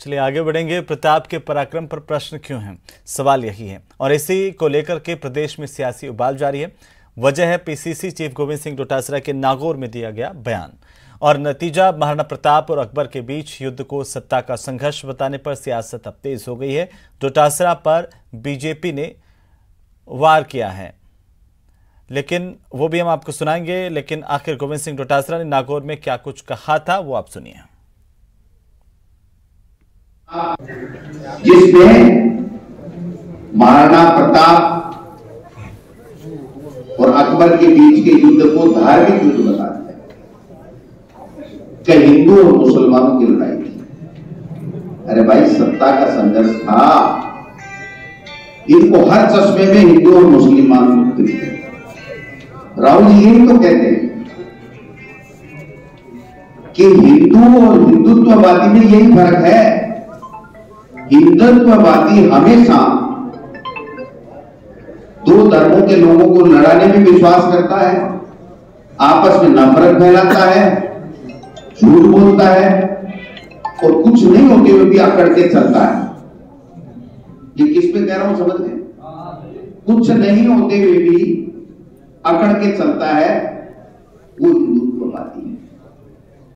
चलिए आगे बढ़ेंगे। प्रताप के पराक्रम पर प्रश्न क्यों है? सवाल यही है। और इसी को लेकर के प्रदेश में सियासी उबाल जारी है। वजह है पीसीसी चीफ गोविंद सिंह डोटासरा के नागौर में दिया गया बयान। और नतीजा, महाराणा प्रताप और अकबर के बीच युद्ध को सत्ता का संघर्ष बताने पर सियासत अब तेज हो गई है। डोटासरा पर बीजेपी ने वार किया है। लेकिन वो भी हम आपको सुनाएँगे, लेकिन आखिर गोविंद सिंह डोटासरा ने नागौर में क्या कुछ कहा था वो आप सुनिए। जिसमें महाराणा प्रताप और अकबर के बीच के युद्ध को धार्मिक युद्ध बता दिया। क्या हिंदू और मुसलमानों की लड़ाई थी। अरे भाई, सत्ता का संघर्ष था। इनको हर चश्मे में हिंदू और मुसलमान थे। राहुल जी यही तो कहते हैं कि हिंदू और हिंदुत्ववादी में यही फ़र्क है। हिंदुत्ववादी हमेशा दो धर्मों के लोगों को लड़ाने में विश्वास करता है, आपस में नफरत फैलाता है, झूठ बोलता है, और कुछ नहीं होते हुए भी अकड़ के चलता है। ये किस पे कह रहा हूँ, समझ गए कुछ नहीं होते हुए भी अकड़ के चलता है